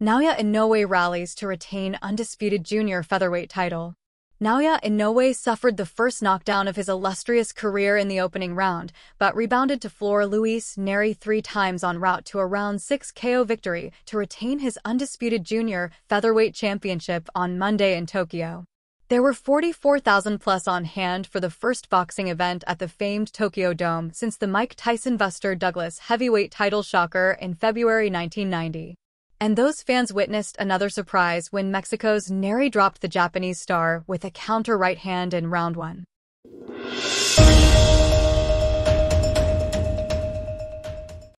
Naoya Inoue rallies to retain undisputed junior featherweight title. Naoya Inoue suffered the first knockdown of his illustrious career in the opening round, but rebounded to floor Luis Nery three times en route to a round 6 KO victory to retain his undisputed junior featherweight championship on Monday in Tokyo. There were 44,000 plus on hand for the first boxing event at the famed Tokyo Dome since the Mike Tyson Buster Douglas heavyweight title shocker in February 1990. And those fans witnessed another surprise when Mexico's Nery dropped the Japanese star with a counter right hand in round one.